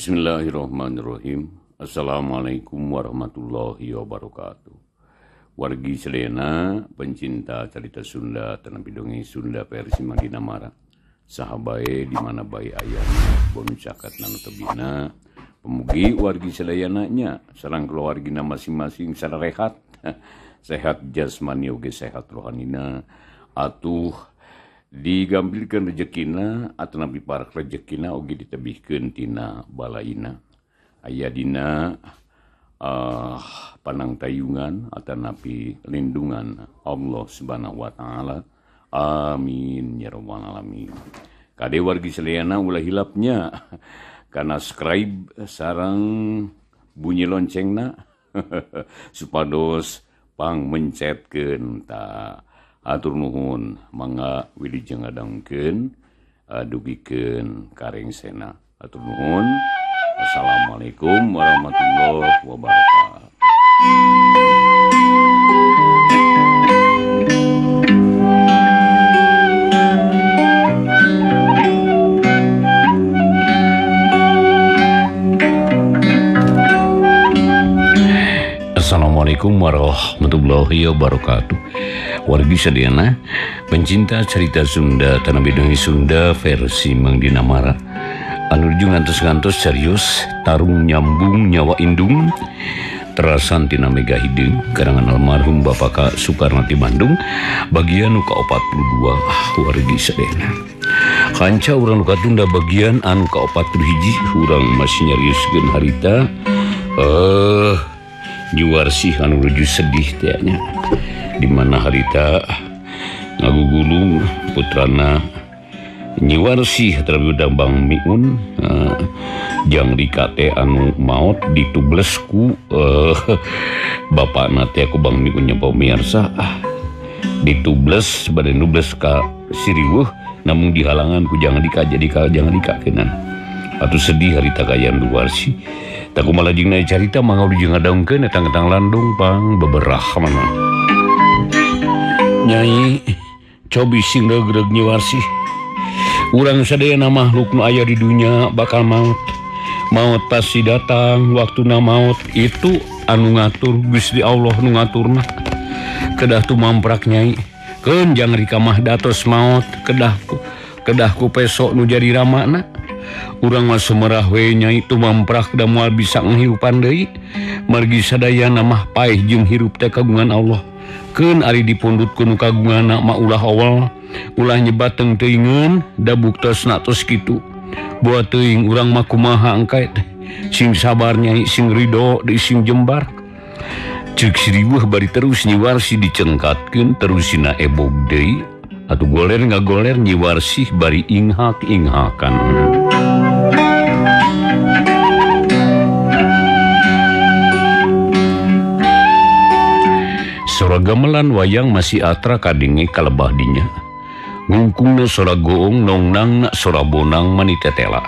Bismillahirrahmanirrahim. Assalamualaikum warahmatullahi wabarakatuh. Wargi Selena, pencinta cerita Sunda, tanah bidongi Sunda versi Madinah Mara. Sahabai di mana bayi ayahnya, bonus cakat nano tebina. Pemugi wargi sedayananya, sarang keluarga masing-masing secara rehat. sehat jasmani oge sehat rohanina. Atuh digambilkan rezekina atau nabi para rezekina ogi ditebihkan tina balaina. Ayadina uh, ah, panang tayungan atau nabi lindungan Allah subhanahu Wa ta'ala. Amin ya rabbal alamin. Kade wargi seliana ulah hilapnya. Karena scribe sarang bunyi loncengna supados pang mencetkeun tak atur nuhun mangga wilujeng ngadangkeun dugikeun kareng sena. Atur nuhun. Assalamualaikum warahmatullahi wabarakatuh Assalamualaikum warahmatullahi wabarakatuh. Wargi Sediana pencinta cerita Sunda Tanah Bidungi Sunda versi Mang Dinamara Anurju ngantos-ngantos serius tarung nyambung nyawa indung terasan Tina Mega hidung karangan almarhum Bapak Kak Soekarnati Bandung bagian uka 42 wargi Sedena Kanca urang luka tunda bagian anu ka 41 hiji urang masih nyariuskeun harita. Eh uh, juwarsih anu ruju sedih tiaknya dimana harita? Ngagugulung putrana nyiwarsih terlebih eh, eh, Bang miun uh, jang dikate anu maut ditublesku uh, bapak nanti aku bang miunnya pemirsa ah, ditubles badan nubles ka siriwuh namun dihalangan ku jangan dika jadi jangan dikakenan atau sedih harita kayaan luar sih takmalah naik carita mau dong ke netang-netang landung pang beberah mana? Nyai, cobi singregnyi warsih urang sadayana makhluk nu ayah di dunia bakal maut. Maut pasti datang waktu na maut. Itu anu ngatur Gusti Allah nu ngaturna kedah tu mamprak nyai. Kenjang rikamah datos maut. Kedahku kedahku pesok nu jadi ramana urang urangmah Sumerah wenya itu mamprak dan mual bisa menghirupan deui. Margi sadaya nama Paih jeung hirup teh kagungan Allah. Keun Ari dipundut kuno kagungan nama ulah awal. Ulah nyebateng da dabuktos natos kitu. Buat teuing urang mah kumaha angkait sing sabarnya sing Ridho di sing jembar. Cek siribuh bari terus nyiwarsi dicengkatkeun terus Sina ebog deui. atau goler nggak goler nyiwarsih bari inghak inghakan. Sora gamelan wayang masih atra kadingi kalebah dinya. Ngungkungna sora goong nongnang sora bonang manitetela.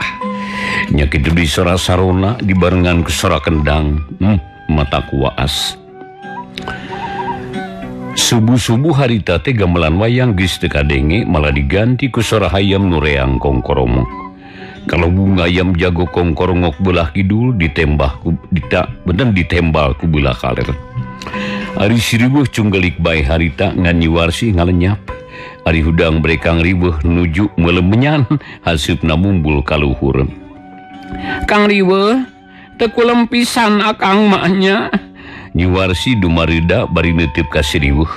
Nyakit di sora sarona dibarengan ke sora kendang, hmm, mata kuas. subuh-subuh harita teh gamelan wayang geus teu kadenge malah diganti ku sora hayam nureang kongkorong kalau bunga ayam jago kongkorongok belah kidul ditembah ku dita bener ditembal ku belah kaler. Ari siribuh cunggelik bayi harita nganyiwarsi ngalenyap. Ari hudang berekang ribuh nuju melemenyan hasib namumbul kaluhur. Kang riwe tekulem pisan akang maknya nyiwarsi Dumarida bari netip kasiriwuh.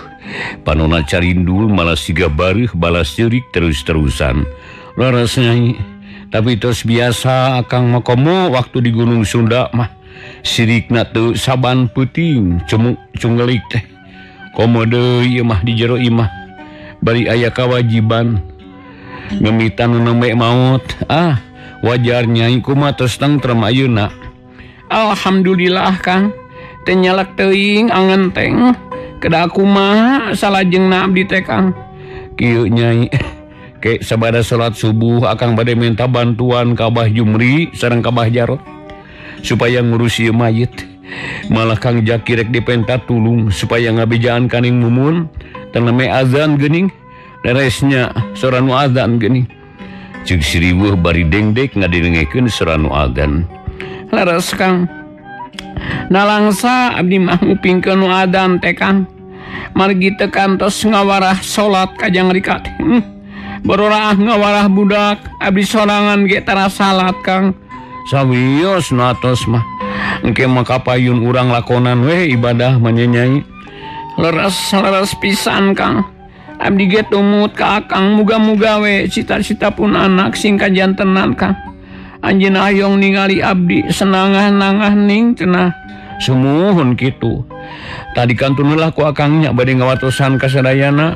Panona carindul malah siga barih balas jerik terus-terusan. Laras nyai tapi terus biasa akang makomo waktu di Gunung Sunda mah. Sirikna tuh saban puting cemuk cunggelik teh. Komode ieu mah di jero imah bari aya kawajiban. Ngemitan nemek maut. Ah wajar nyai terus tentrem ayeuna. Alhamdulillah Kang. tenyalak teing angenteng keda aku ma salahjeng nab di tekang knyai ke sebada salat subuh akan bade minta bantuan Kabah Jumri sarang Kabah Jarot supaya ngurusi mayit. Malah Kang Jakirek dipenta tulung supaya ngabijaan kaning mumun tename azan gening resnya seorang azan gening cik siriwuh bari dengdek ngadengeken seranu adan laras Kang. nalangsa Abdi Mahuping ke nuadan tekan margi tekantos ngawarah salat kajjang rikat. Hmm, Berorah ngawarah budak Abdi sorangan getara salat Kang. Sabios natos mah. Engke maka payun urang lakonan weh ibadah menyenyai leres leres pisan Kang. Abdi get umut ke akang muga-muga we cita-cita pun anak singkat jantenan Kang. Anjin Ayong ningali Abdi senangan-nanganing cenah. Sumumuhun gitu tadi kantunlah ku akangnya bad ngawatusan kasadayana.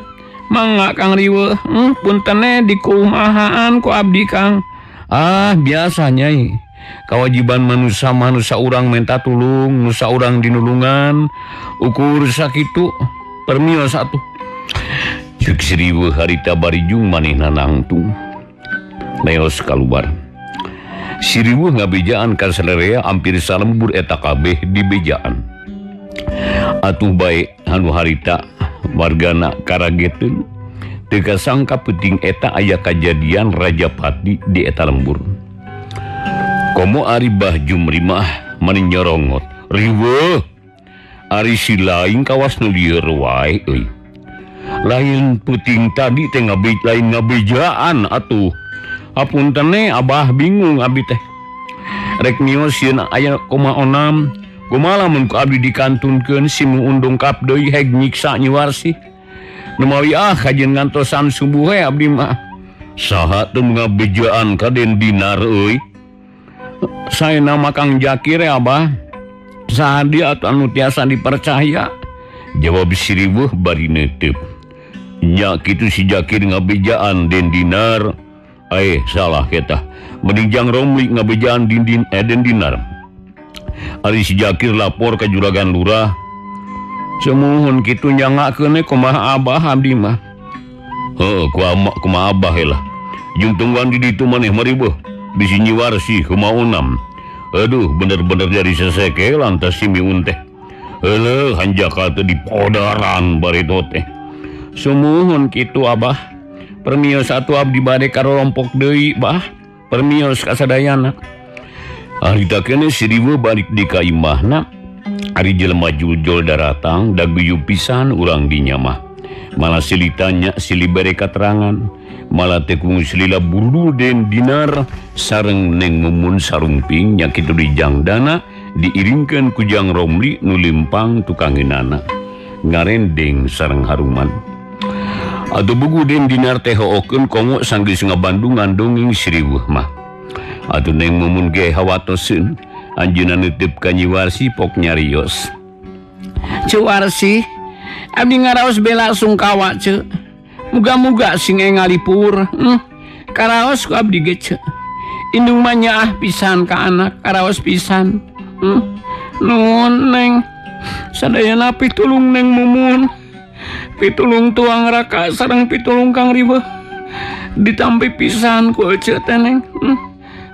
Manga Kang riwe hmm, puntene di kumahaan ku Abdi Kang. Ah biasanya kewajiban manusia manusia orang minta tulung nusa orang dinulungan. Ukur sakit permio satu. Sri harita Barijung manih nangtung Neos kalubar. siribu ngabejaan kaslerea hampir salembur eta kabeh di bejaan atuh baik hanu harita wargana karagetun teka sangka peting eta ayah kejadian Rajapati di eta lembur. Komo aribah Jumrimah meninyorongot riwe Ari si lain kawas nu lieur wae euy. Lain puting tadi teh ngabe lain ngabejaan atuh. hapunten Abah bingung Abi teh. Reknius aya komaam gomalamun ku Abdi dikantunkan simu undung kap Doi heg nyiksa nyiwarsi Numawi ah kajen ngantosan subuh we Abdi mah. Saha teu ngabejaan kaden dinar euy? Saya nama Kang Jakir ya Abah. Sahadi atau anu tiasa dipercaya? Jawab siribuh bari netep nya kitu si Jakir ngabejaan den dinar. eh salah kita menjang Romli ngabejaan dindin Eden Dinar. Ari si Jakir lapor ke juragan lurah. Semohun gitu nyanga kene kumaha abah abdi mah. Heeh kumaha kumaha abah lah jungtungan di ditu maneh meribuh bisi nyiwarsi kumaha unam. Aduh bener-bener dari seseke lantas si miun teh. Heuh hanjaka teh dipodaran barito teh. Sumuhun gitu abah. permios satu Abdi Bade karo rompok Dewi Bah. Permios kasadayana. Harita kene siribu balik di kaimahna Ari jelema juljol daratang daguyu pisan urang dinyamah. Malah silitanya silibere katerangan. Malah tekung silila bulu den dinar sareng neng mumun sarungping nyakitu dijang dana diiringkan kujang romli nulimpang tukanginana ngarendeng sareng haruman. Aduh Bugudin Dinar teh okun Kongo sanggis ngabandungan dongeng seribu mah Aduh neng mumun ge hawatosun Anjuna nitip kanyiwarsi pok nyarios. Cuwarsi Abdi ngaraos bela sungkawa ce Muga-muga sing ngalipur hmm. Karaos ku abdi ge ce Indung manya ah pisan ka anak Karaos pisan hmm. Nun neng Sadaya napi tulung neng mumun. pitulung tuang raka sarang pitulung Kang Riba. Ditampi pisan ku Ece teneng. Hmm.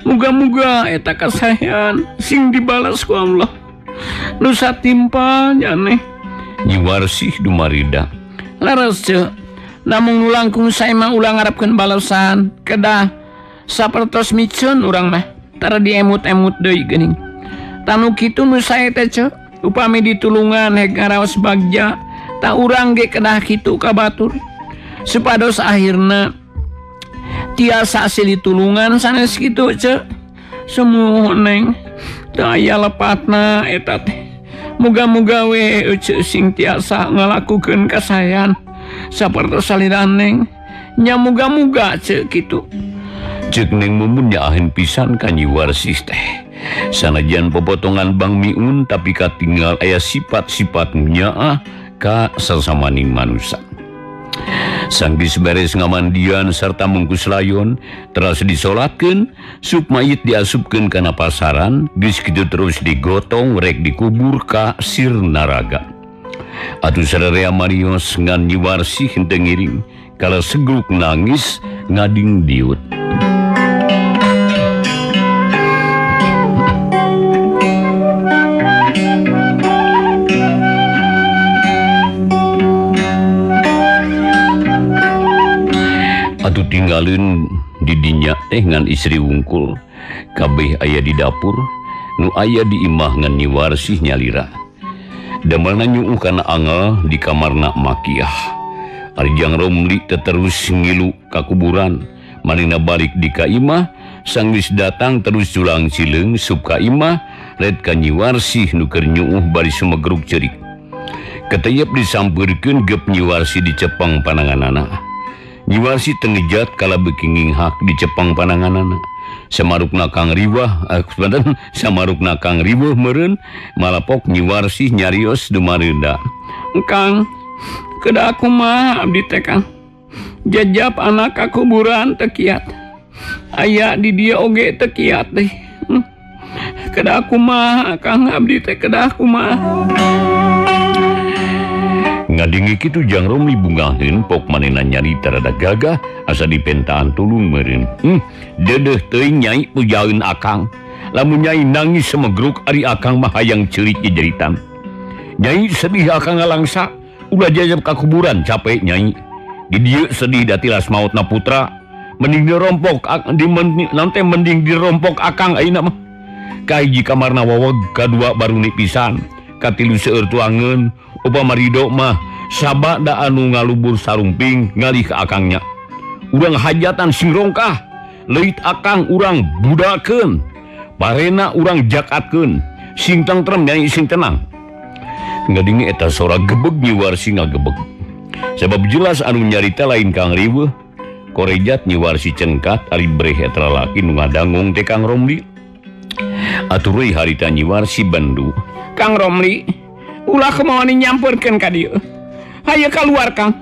muga-muga eh, eta kasayan sing dibalas ku Allah. Nusa timpa jane. Nyiwarsih dumarida. Laras ce namun ulangkung saya mah ulang ngarapkan balasan. Kedah sapertos micun urang mah. Tara diemut-emut deui geuning. Tanu kitu nu saya teh upami ditulungan hek ngaraos bagja. urang ge kedah gitu ka Batur supados akhirnya tiasa asli tulungan sanes gitu ce. Semua neng. Daya lepatna eta teh. Muga-muga we ucu sing tiasa ngelakukan kesayan seperti saliran neng. Nya muga-muga ce gitu. Cek neng mumunnya ahin pisan kanyi warsis teh. Sanajan pepotongan Bang Miun tapi katinggal ayah sifat-sifat munyaah ka sesamaning manusia sanggis beres ngamandian serta mengkus layon terus disolatkan sup mayit diasupkan karena pasaran bis gitu terus digotong rek dikubur ka sir naraga Aduh serarea Marios ngan nyiwarsih dengiring kalau seguk nangis ngading diut. tinggalin didinya tehngan istri wungkul. Kabeh ayah di dapur nu aya diimahngan nyiwarsih nyalira. Damel nanyuuh kana angel di kamar nak makiah. Arjang Romli terus ngilu kakuburan. Manina balik di Kaimah sanggis datang terus tulang sileng subkaimah red kanyiwarsih nuker nyuuh bari sumegruk cerik ketayap disampurkan gep nyiwarsi di Jepang panangan anak nyiwarsi tengejat kala bekinging hak di Jepang panangan anak samarukna Kang Riwah eh, sebenarnya samarukna Kang Riwah meren. Malapok nyiwarsi nyarios dumarida Kang keda aku mah abdi teh Kang. Jajab anak aku buran tekiat ayah di dia oge tekiat deh. Hm, keda aku mah Kang abdi teh keda aku mah. ngadingi itu jangromli bungahin pok manena nyaritara gagah asa dipentaan tulung merin hmm, dedeh Nyai pujaun akang. Lamun nyai nangis semegruk Ari akang mahayang ciriknya jeritan. Nyai sedih akang ngalangsa ulah jajab ke kuburan capek nyai. Di dieu sedih datilas maut na putra. Mending dirompok di nanti mending dirompok akang ayeuna mah. Kaiji kamarna wawag kadua baru nipisan katilu seueur tuangeun upama Ridho mah saba da anu ngalubur sarumping ngalih ke akangnya. Urang hajatan sirongkah leit akang urang budaken parena urang jakatkeun sing tentrem dan sing tenang. Ngadingi eta sora gebeg nyiwar singa gebeg. Sebab jelas anu nyarita lain kang riwe korejat nyiwar si cengkat ari breh eta laki nu ngadangung teh kang romli. Atureuy harita nyiwar si bandu. Kang romli ulah kemauan nyampurkan ka dia Ayo keluar Kang.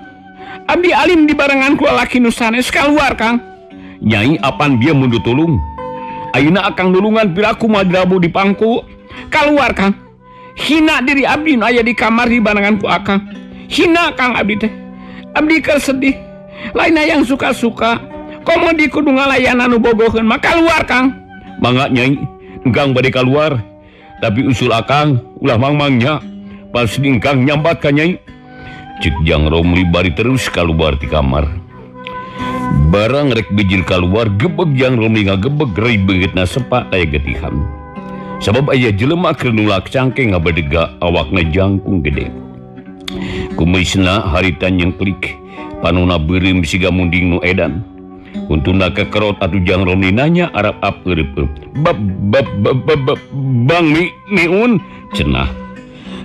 Abdi Alim di barengan kualaki nusanes keluar Kang. Nyai apan dia mundu tulung? Ayeuna akan nulungan piraku madrabu di pangku. Keluar Kang. Hina diri Abdi aya di kamar di barenganku akan hina Kang Abdi teh. Abdi sedih. Lain yang suka-suka. Komodi kudu ngalayanan nubogokeun maka keluar Kang. Mangga nyai. Enggang bade keluar tapi usul akang ulah mangmangnya. pas pasingkang nyambat kanyai Cijang Romli bari terus kalbar di kamar. Barang rek bijil keluar gebegjang Romli gebeg beget na sepak aya getihan. Sabab ayah jelema krenulak cangke ngabedega awakna jangkung gede. Kumisna haritan yang klik panuna berim siga munding nu edan. Untuna kekerot atuh jang Romli nanya Arab ap bab bab bab bab bang mi miun cenah.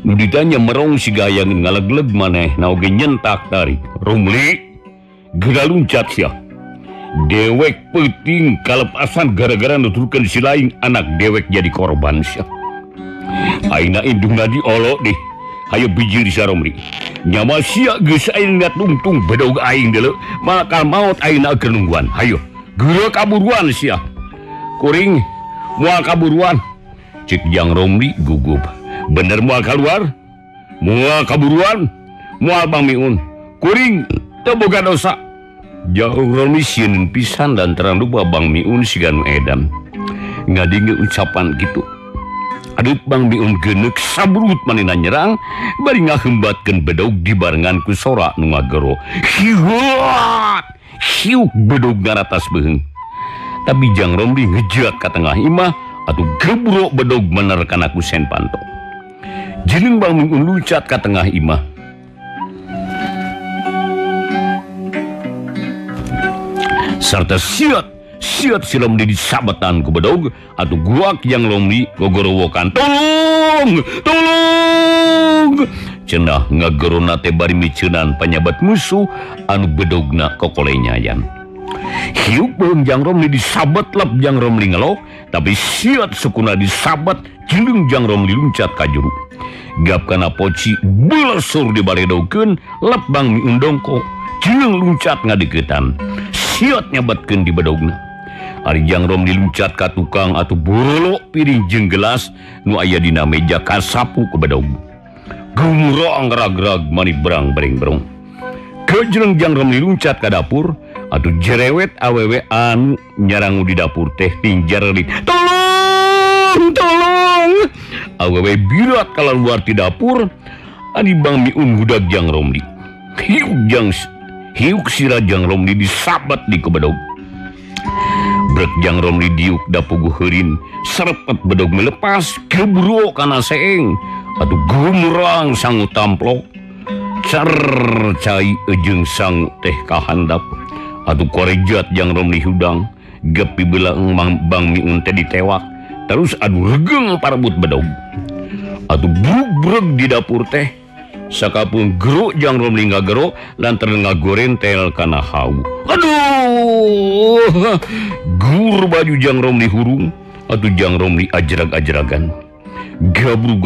ditanya merong sigayang ngalegleg maneh nage nyentak dari Rumli luncat siah dewek peting kalepasan gara-gara nuturkan si lain anak dewek jadi korban siah Aina indung nadi olok deh Hayo biji di saromri nyama siak gesat tungtung bedog aing dulu Malakal maut aina kenungguan Hayo gera kaburuan Syah kuring Mual kaburuan. Cik jang Romli gugup. bener mual keluar mual kaburuan mual Bang Miun. Kuring teboga dosa. Jauh romisin pisan dan terang lupa Bang Miun sigan Edam ngadinge ucapan gitu. Aduh Bang Miun genek sabrut manina nyerang bari ngahembatkeun bedog di barengan ku sora nu ngagero. Hiuat! Hiuk bedog ngaratas beung tapi jang romli ngejak ka tengah imah atuh gebrok bedog menerkan kana sen pantok Jeneng Bang Miun luncat ke tengah imah. Serta siat, siat si Romli disabatan ke bedog atau guak yang Romli gogorowokan. Tolong, tolong. Cenah ngagero nate bari micenan penyabat musuh anu bedogna kokolenya yan. Hiup belum jang Romli disabat lap jang Romli ngelok, tapi siat sukuna disabat jeleng jang Romli luncat kajuru. gap kana poci bulesur dibaredokeun lebang miundongko jeung luncat ngadeukeutan siot nyabatkeun di bedogna Ari jangrom diluncat ka tukang atau borolo piring jeung gelas nu aya dina meja kasapu ke bedog gumurang angrag-rag mani berang bering berong kejreng jangrom diluncat ka dapur atau jerewet awewe anu nyarangu di dapur teh tingjar tolong tolong! awW kalau luar di dapur Adi Bang miun hudajang Romdi. Hiuk jang hiuk sirat sirajang Romdi disabat di kebedog. Brekjang Romli diuk dapugu herin serpet bedog melepas keburu karena seeng. Atau gumurang sangu tamplok cercai ejeng sang teh kahandap. Atau korejat yang Romli hudang gepi bilang bang miun teh ditewak. terus aduh regeng parebut bedog aduh brug-brug di dapur teh. Sakapun geruk jang romlingga geruk lantaran ngagorentel karena hau. Aduh gur baju jang romli hurung atau jang romli ajrag-ajragan. Gabru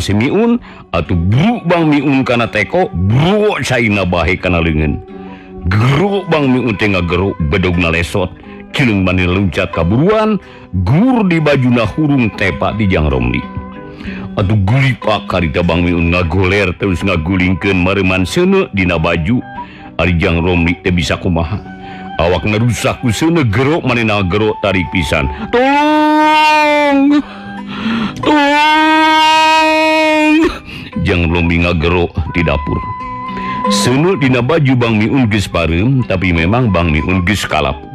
Si Miun, atau bru bang miun karena teko bruk saina bahe karena lengan geruk bang miun tengah geruk bedog na lesot. Kiling mandi loncat kaburuan gur di baju nahurung tepak di Jang Romli. Aduh guli Pak karita Bang Miun ngagoler terus ngagulingkeun mareman sene dina baju Ari Jang Romli teh bisa kumaha. Awak ngerusak ku sene gerok manena gerok tarik pisan. Tolong tolong Jang Romli ngagerok di dapur. Sene dina baju Bang Miun geus parem tapi memang Bang Miun geus kalap.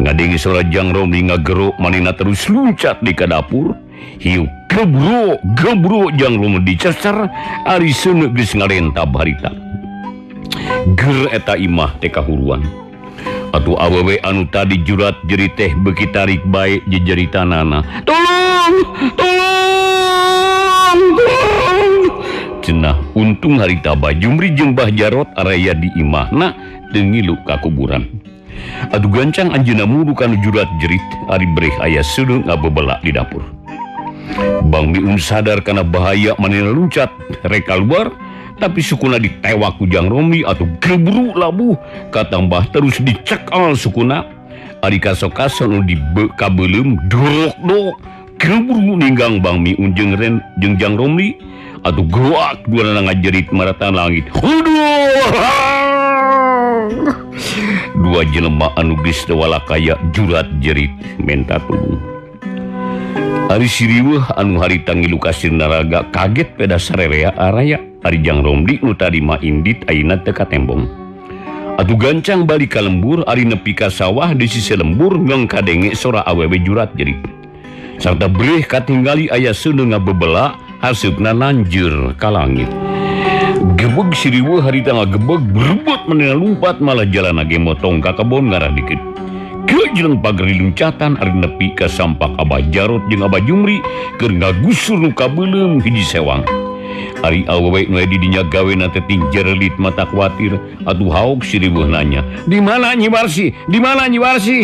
ngadingi Surajang Romi ngagero manina terus luncat di ke dapur. Hiu gebro gebro jang lumu dicecer ari seuneu geus ngarenta barita. Ger eta imah teh kahuruan. Atuh awewe anu tadi jurat jeri teh beki tarik bae jejeritanana tolong tolong tolong. Cenah untung harita bajumri jeung Bah Jarot araya di imahna teu ngilu ka kuburan Aduh gancang Anjina mulu kan jurat jerit Ari breh ayah sudu ngabebelak di dapur. Bang Miun sadar karena bahaya manena luncat Reka luar Tapi sukuna ditewak kujang Romli atau gebru labu Katambah terus dicekal sukuna. Ari kaso-kaso di kabelum dorok dok Gebru ninggang Bang Miun jeng, ren, jeng jang Romli Atau goak dua ngajerit maratan langit. Huduh! dua jelema anugis dewala kaya jurat jerit menta tulung. Ari siriweuh anu haritangi Lukasir naraga kaget peda sarerea araya. Arijang Romdi nu tadi ma indit aina teka tembong. Atuh gancang balik ka lembur Ari nepi ka sawah di sisi lembur ngeng kadenge sora awewe jurat jerit. Sarta berih katinggali ayah sunung ngabebela hasupna lanjur ka langit. gebeg siriwa hari ngagebeg gebeg berebut menil lumpat malah jalan lagi motong kakebon ngarah dikit. Kejeng pagri luncatan ari nepi ka sampak abah jarot jeung abah jumri keur ngagusur nu kabeuleum hiji sewang. Ari awewe nu di dinya gawe na teting jerelit mata kuatir atuh hauk siriweuh nanya di mana Nyi Warsi? Di mana Nyi Warsi?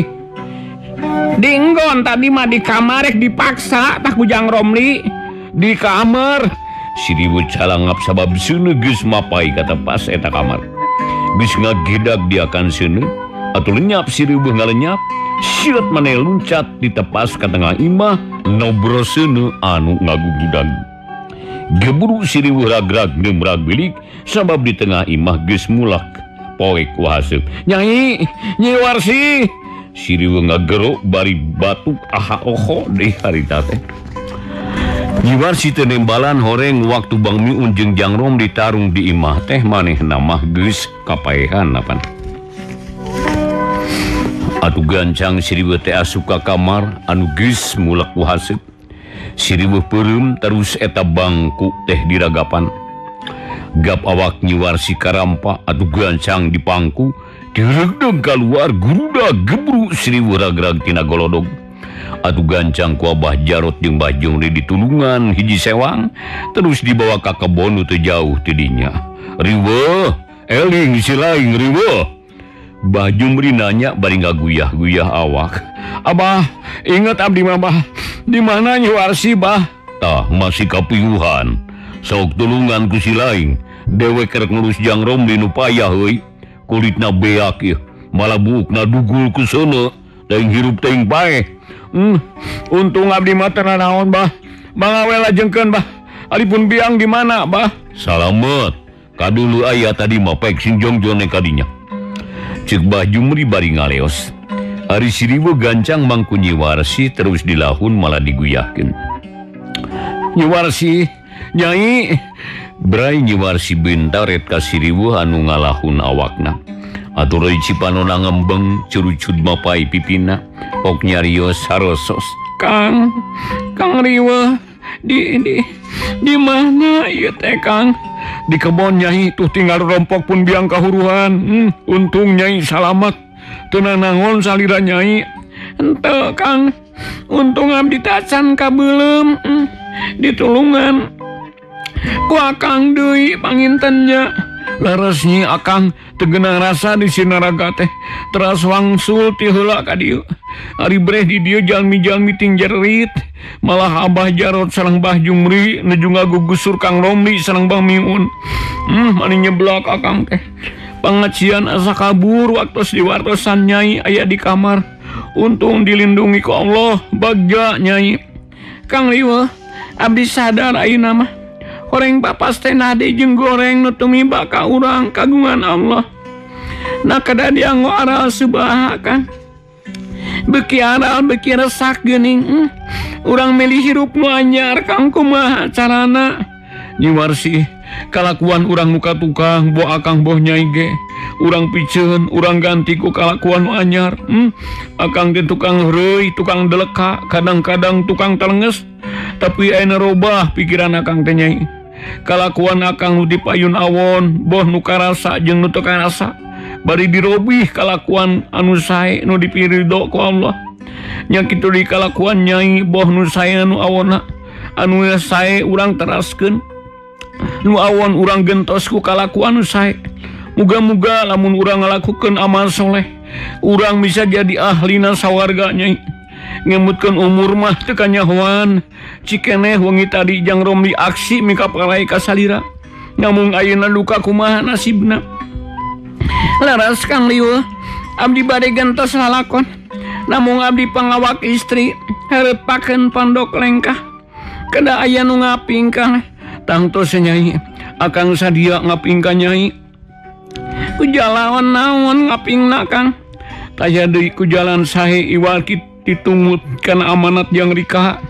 Dinggon tadi mah di kamarek dipaksa tak kujang Romli. Di kamar siribu calangap sabab seuneu sunugus mapai kata pas eta kamar geus ngagedag dia kan sunu atau lenyap siribu ngalenyap lenyap maneh luncat ditepas ka tengah imah nobro sunu anu ngagugudag. geburu siribu ragrag nemrag bilik sabab di tengah imah geus mulak poek haseup. nyai nyiwar warsi siribu ngagero bari batuk aha oho di hari tate Iwar Sitenembalan horeng waktu Bang Miun jeung Jangrom ditarung di imah teh maneh nama geus kapaehan napan. Atuh gancang Siriweuh teh asup ka kamar anu geus mulak ku haseup. Siriweuh peureum terus eta bangku teh diragapan. Gap awak nyiwar si karampa atuh gancang di pangku direudeg kaluar guruda gebru Siriweuh ragrag tina golodog. Atuh gancang kuabah Jarot jeung Mbah di ditulungan hiji sewang terus dibawa ka kebon nu teu jauh tidinya Riweuh, eling si lain Mbah Bajumri nanya bari gaguyah guyah awak. Abah ingat abdi mah bah di mana Warsi bah tah masih kapiuhan. sok tulungan ku si lain dewek kerek ngelus janggrom di nupaya hei kulitna beak ya malah bukna dugul ku sono teng hirup teng paeh. hmm. untung Abdi Mater naon bah. Bangwela jengken bah. Alipun biang di mana bah? Salamet. Ka dulu ayah tadi mapek sing jone kadinya cek bah jumri bari ngaleos. Ari Siribu gancang mangku Nyiwarsi terus dilahun malah diguyahkan nyiwarsi nyai? Brai nyiwarsi bintar retka Siribu anu ngalahun awakna. atur Cipanona ngembeng curucud mapai pipina. Pok Rio sarosos. Kang Kang Riwa di di di mana? Ya teh Kang. Di kebon Nyai tuh tinggal rompok pun biang kahuruan hmm, untung Nyai salamat. Teu nangon salira Nyai. Ente Kang untung abdi tacan kabelum hmm, ditulungan. Ku akang deui pangintennya. leresnyi akan tegenang rasa di Sinaraga teh. Teras wangsul tihula ka dieu. Ari breh di dieu jalmi-jalmi ting jerit malah Abah Jarot sareng Bah Jumri nuju ngagugusur Kang Romli sareng Bah Miun. Hmm mani nyeblak akang teh. Pengajian asa kabur waktu diwartosan nyai ayah di kamar. Untung dilindungi ku Allah bagja nyai. Kang Liwa abdi sadar ayeuna mah. Goreng papas teh nade jeung goreng nutumi baka urang kagungan Allah. Nah kada dia aral subaha kan? Beki aral beki resak geuning hmm. urang meli hirup nu anyar kang kumaha carana? Nyiwarsi kalakuan urang muka tukang bo akang boh nyai ge. Urang piceun urang ganti ku kalakuan nu anyar hmm. akang ge tukang reuy tukang deleka kadang-kadang tukang telenges. Tapi ayeuna robah pikiran akang teh kalakuan akan Ludi payun awon boh nuka rasa jeng nutukan rasa bari dirobih kalakuan anu sae nu dipirido ku Allah. Nya kitu di kalakuan nyai boh nu sae anu awona. Anu sae urang teraskeun. Nu awon urang gentos ku kalakuan nu sae. Muga-muga lamun urang ngalakukeun amal soleh urang bisa jadi ahli sawarga nyai. ngemutkan umur mah tekanyawan cikeneh wengi tadi jangan romli aksi mika palai kasalira namun ayeuna luka kumaha nasibna? Laras kang liwa abdi bade gentos lalakon. Namun abdi pengawak istri harepakeun pandok lengkah. Kada aya nu ngapingkang tangtos senyai akang sadia ngapingkang nyai. Ku jalan naon ngapingna kang? Taya deui ku jalan sahe iwal kita ditumutkan amanat yang rika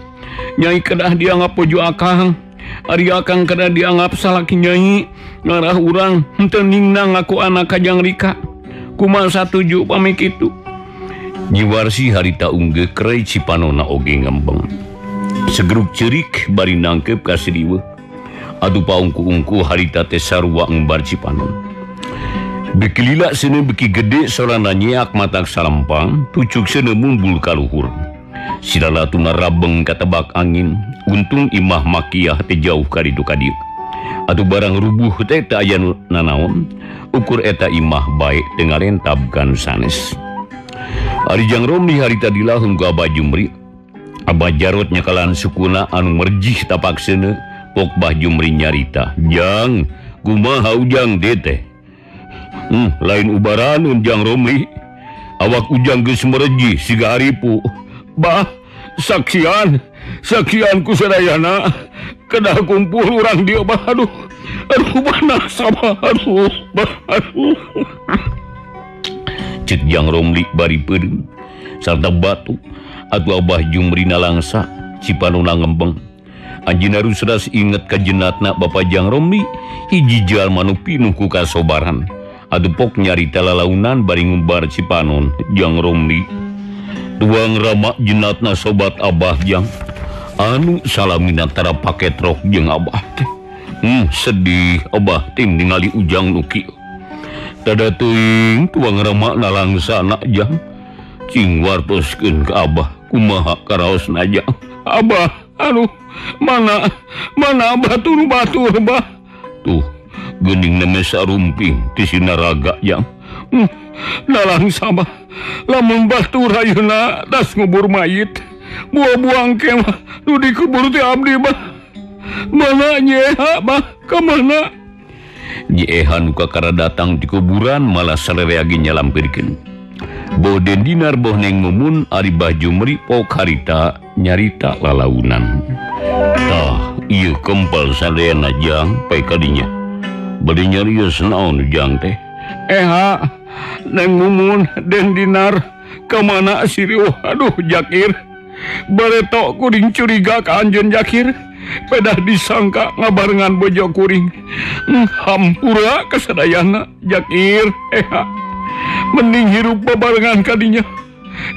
nyai kedah dianggap pojo akang. Ari akang kedah dianggap salaki nyai. Ngarah urang tening nang aku anak kajang rika kuma satuju pamik itu nyiwarsi harita ungge kerai cipanona oge ngembeng. Segeruk cerik bari nangkep kasiriwe aduh paungku-ungku harita teh sarua ngbar cipanon. Bekilila seni beki gede solana nyiak matak salampang, pucuk seni mumbul kaluhur. Silala tuna rabeng katabak angin, untung imah makiyah teh jauh kari dukadi. Atu barang rubuh teh tak aya nanaon, ukur eta imah baik tengah rentab kan sanes. Arijang Romli harita dilah hungga bajumri, Abah Jarot nyekalan sukuna anu merjih tapak sene, Pokbah Jumri nyarita. Jang, kumaha ujang deteh. hmm, lain ubaran Unjang Romi. Awak ujang geus mereji siga Aripu. Bah saksian saksianku Serayana kedah kumpul orang dia bah aduh. Aduh mana sama aduh bah aduh. Cek Jang Romli bari peureum sarta batu atuh Abah Jumrina langsa Cipanuna ngembeng Anjina rusras inget ka jenatna Bapak Jang Romli. Hiji jalma nu pinuh ku kasobaran adepok nyarita launan bari ngumbar Cipanon jang Romli. Duang ramak jenatna sobat Abah jang. Anu salaminatara paket rok jeung Abah teh. Hmm, sedih Abah tim ningali ujang Nuki tada tuing tuang ramak nalangsana jang. Cing wartoskeun ke Abah kumaha karaos najang Abah aduh mana mana batur batur Abah? Tuh Gening nemesa rumping di Sinaraga yang hmm, dalam sama. Lamun batu rayuna tas ngubur mayit. Buah-buang kemah nu dikubur ti abdi mah mana nyeha mah kemana Jehan kakara datang di kuburan malah selereagi nyalampirkeun. Boden dinar boh neng mumun ari baju meripo harita nyarita lalaunan. Tah, iya kempal sadayana jang pae kadinya. nyarius naonjang teh. Eha neng mumun den dinar kemana siriu oh, aduh jakir. Baretok kuring curiga ke anjun jakir. Pedah disangka ngabarengan bojo kuring. Hmm, hampura kesadayana jakir. Eha mending hirup bebarengan kadinya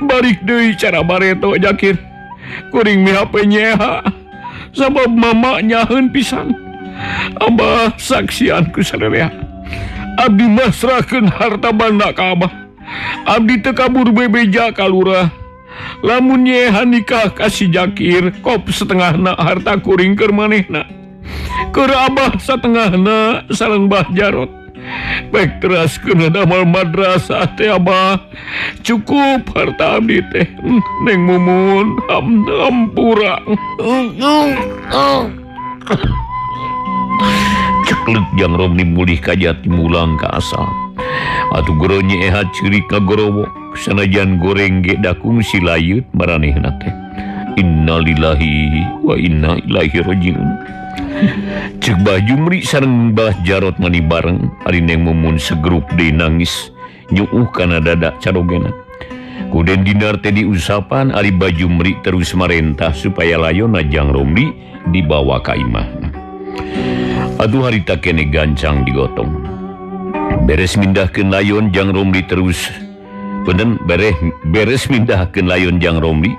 balik deui cara bareto jakir. Kuring mi HP nyeha. Sabab mama nyaheun pisan. Abah saksianku sadaya Abdi masrahkan harta banda Ka'bah Abdi tekabur bebeja kalura lamunnya nikah kasih Jakir kop setengah na harta kuring ke manehna. Ke Abah setengah na Bah Jarot. Baik teras kena damal madrasah teh Abah. Cukup harta abdi teh. Neng mumun ham hampura cekluk yang Romni mulih kajati mulang ke asal. Atuh goronye ehat ciri kagorowo sanajan goreng ge dakung si layut maraneh nate Innalillahi wa inna ilaihi rajiun. Cek bah jumri sareng bah jarot mani bareng hari neng mumun segrup de nangis nyuuh kana dada carogena Kuden dinar teh diusapan ari bajumri terus marentah supaya layona jang Romli dibawa ka imahna. Aduh harita kene gancang digotong. Beres mindahkeun layon Jang Romli terus. Penen bere beres mindahkeun layon Jang Romli.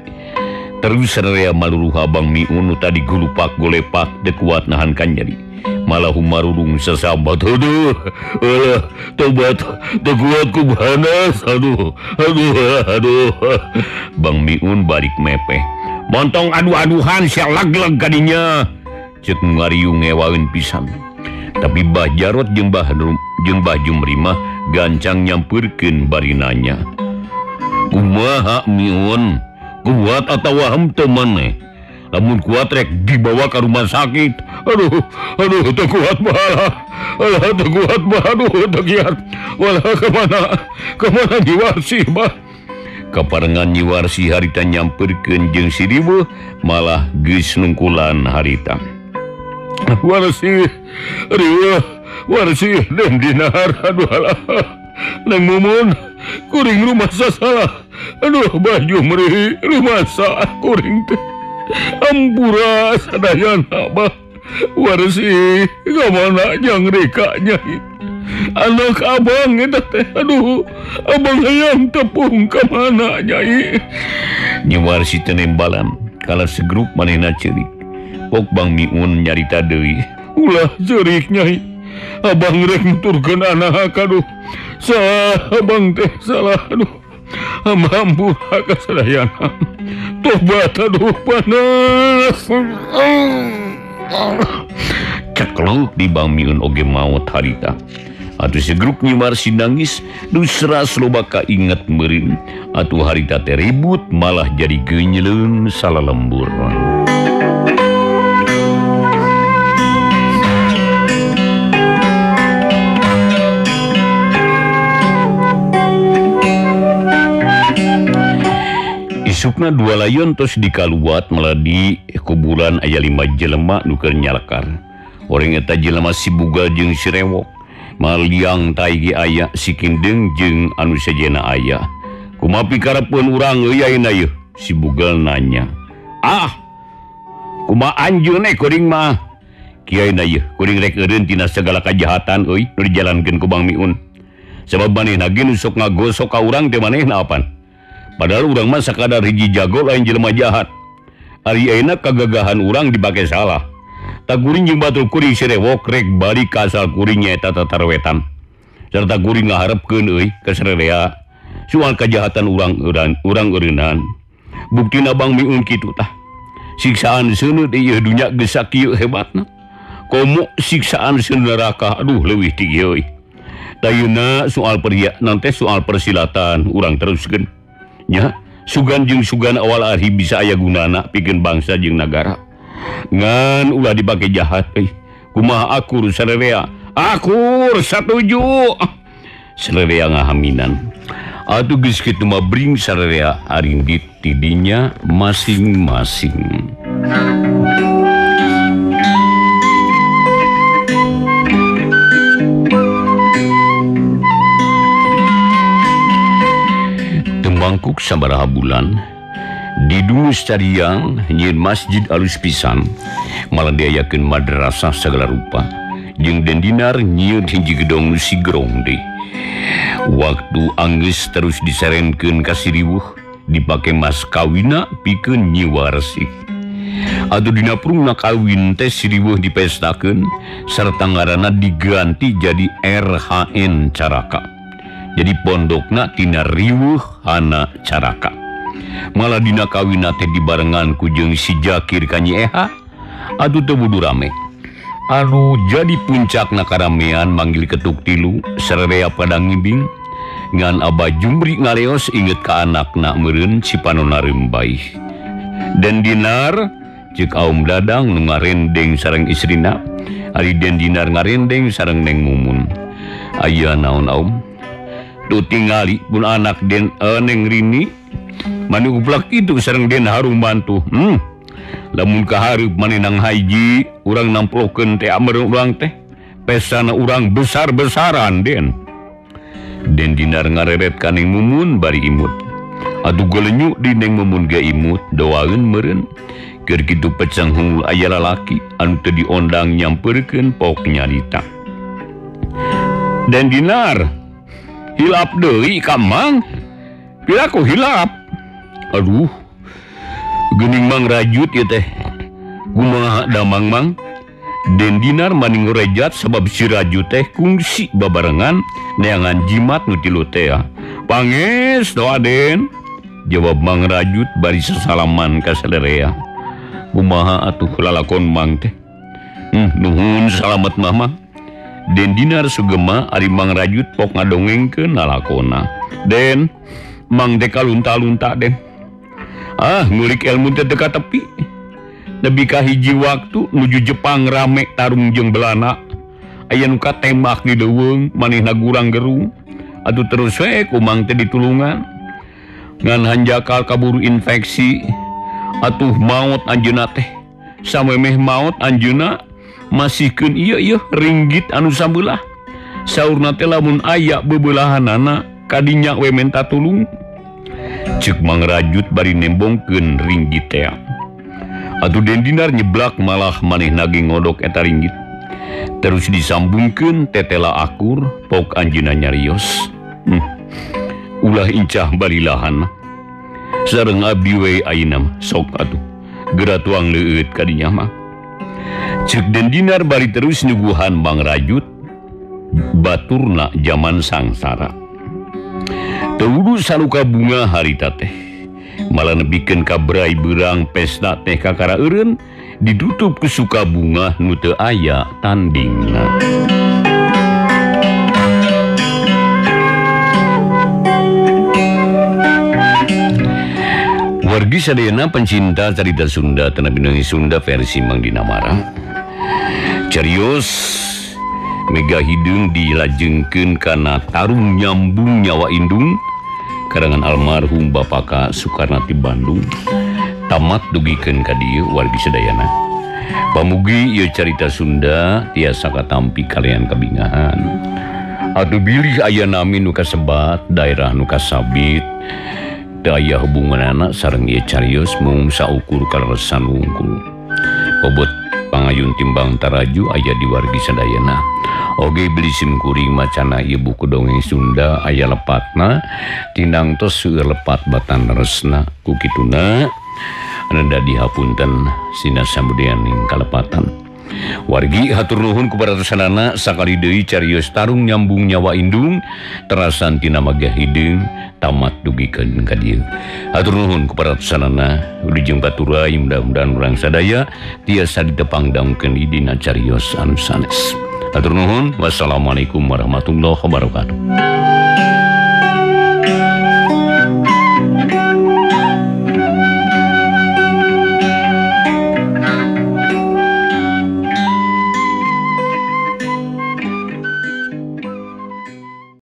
Terus serea maluruh abang miun tadi gulupak golepak dekuat nahan kanjari malah humarurung sesabat aduh alah tobat dekuat kubanas aduh aduh aduh. Bang Miun balik mepeh. Montong adu-aduhan siya lag-lag kadinya. cek ngariung ngewaeun pisan. Tapi Bah Jarot jeung jembah Jumrimah gancang nyampurkeun bari nanya kumaha miun kuat atau waham maneh? Namun kuat rek dibawa ke rumah sakit. Aduh aduh tak kuat mah. Alah tak kuat bah aduh tak kiat. Walah kemana kemana diwarsi bah? Kaparengan nyiwarsi harita nyamperkeun jeung si siriwe malah geus nungkulan harita. dinar kuring rumah salah. Aduh baju meri rumah sa kuring teh. Ampura sadayan abah warsi kemana yang rekanya anak abang itu teh aduh abang hayang tepung kemana nyai nyewarsi tenembalan kalau segrup manina cerik Bang miun nyarita Dewi ulah jeriknya Abang rekturkan anak aduh. Abang teh salah aduh. Mampu kesedayan tobat aduh panas. Cekluk di Bang Miun oge maut harita. Atuh segrup nyimar si nangis dusra lobaka inget merin atuh harita teh ribut malah jadi genyeleun salah lembur. asupna dua layon terus dikaluat meladi eh, kuburan aya lima jelemak nuker nyalakar. orang eta jelema si bugal jeung sirewok. Maliang taigi aya sikindeng jeung anu sejena ayah Kumapi pikarapun urang euy ayeuna yeuh? si bugal nanya. Ah! Kuma anjune kuring mah. Kiai na kuring rek eureun tina segala kajahatan euy nu dijalankeun ku Bang Miun. Sebab manehna ge nu sok ngagosok ka urang teh manehna apan? padahal urang masa kadar hiji jago lain jelma jahat. Ari Ariak kegagahan urang dipakai salah. Takuring Bakuring sirewokrak balik kasal kurinyatatar wetan serta kuring ngaharep ke sarerea soal kejahatan urang urang urang urenan bukti nabang tah. Siksaan sunut iya dunya gesak hebatna. Komo siksaan sun neraka aduh lewih tinggi Dayuna soal perhiak nanti soal persilatan urang terusken nya sugan jeung sugan awal Ari bisa aya gunana piken bangsa jeung negara ngan ulah dipakai jahat eh kuma akur sarerea akur satuju. Sarerea ngahaminan. Atuh geus kitu mah bring sererea aring tidinya masing-masing. Bangkok sabaraha bulan didungus cariang nyiin masjid alus pisan malah diayakan madrasah segala rupa jeung dan dinar nyiun hiji gedong nu sigrong deh waktu Anggus terus diserenkan kasih riwuh dipakai mas kawina pikun nyiwar sih Aduh dinapurna kawin teh siriwuh dipestakan serta ngarana diganti jadi RHN Caraka. jadi pondoknatina riwuh anak caraka. Malah maladina kawinate dibarenngan kujeng sijakir kanyeha aduh tebudu rame. Anu jadi puncak nakaramean manggil ketuk tilu serea padang ngibing ngan Abah Jumri ngaleos inget ke anak nak meren sipanonarembai dan dinar cek Om dadang ngarendeng sarang istrina Ari Den dinar ngarendeng sarang neng mumun. Ayah naon Om tuh tingali pun anak Den eneng eh, Rini manuplak itu sarang Den Harum bantu. Hmm. lamun keharib menenang Haji urang namploken teh ulang teh. Pesana urang besar-besaran Den Den Dinar ngareret kaning mumun bari imut. Aduh gelenyuk dineng mumun ga imut doagen meren keur gitu pecang hungul ayah lalaki anu teu diondang nyamperkeun pok nyarita Den Dinar hilap dari Kamang pilaku hilap Aduh. Gening Mang rajut ya teh. Kumaha damang Mang Den Dinar maning rejat sebab siraju teh kungsi babarengan. Neangan jimat nutilu teh panges doa Den. Jawab Mang rajut bari sesalaman ka salerea Gumaha atuh lalakon Mang teh. Hmm, Nuhun salamet mah Mang Den Dinar Sugema Ari Mang Rajut pok ngadongeng ke nalakona. Den Mang Deka lunta-lunta Den Ah ngulik ilmu dekat tepi Nebika hiji waktu nuju Jepang rame tarung jeng Belana. Ayah nuka tembak di deweng manih nagurang gerung Aduh terus we kumang teh ditulungan. Ngan hanjakal kaburu infeksi. Atuh maut anjuna teh. Samemeh meh maut anjuna masihkan ringgit anu sambelah. Saurnate lamun aya bebelahan anak we menta tulung. Cek mangrajut bari nembongken ringgit ya Aduh Den dinar nyeblak malah maneh nage ngodok eta ringgit. Terus disambungkan tetela akur pok Anjina nyarios. Hmm. ulah incah balilahan sareng abdi we ayeuna sok atuh. Geura tuang leueut ka dinya mah. Cek Den Dinar bari terus nyuguhan Bang Rajut. Baturna zaman sangsara Teudu saluka bunga harita teh. Malah nebiken kabrai berang pesta teh kakara eureun ditutup ke suka bunga nute aya tandingna. Wargi sadayana pencinta cerita Sunda tanah Sunda versi Mang Dinamara carios Mega hidung dilajengken karena tarung nyambung nyawa Indung karangan almarhum Bapak Soekarnati Bandung tamat dugiken kadi wargi Sedayana. Pamugi ia carita Sunda tiasa katampi kalian kebingahan Aduh bilih ayah nami nuka sebat daerah nuka sabit daya hubungan anak sarang ia carius mung saukur kaleresan wungkul. Bobot pangayun-timbang taraju ayah di wargi Sedayana Oge beli kuring macana ibu ku dongeng Sunda ayah lepatna tinang tos lepat batan resna kukituna renda dihapunten sinas sambudianing kalepatan. wargi hatur haturluhun kepadasana sakali deui Carius Tarung nyambung nyawa Indung terasan terasantina Magah hidung tamat dugikan kadir haturluhun kepadasana Ujung Baturai mudah-mudahan orang sadaya tiasa ditepangdamkan Idina Carius Anu Sanes. Haturnuhun wassalamualaikum warahmatullahi wabarakatuh.